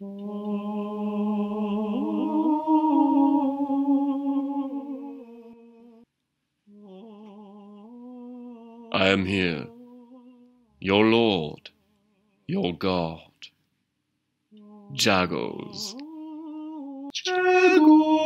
Oh. I am here, your lord, your god, Jagos. Jagos.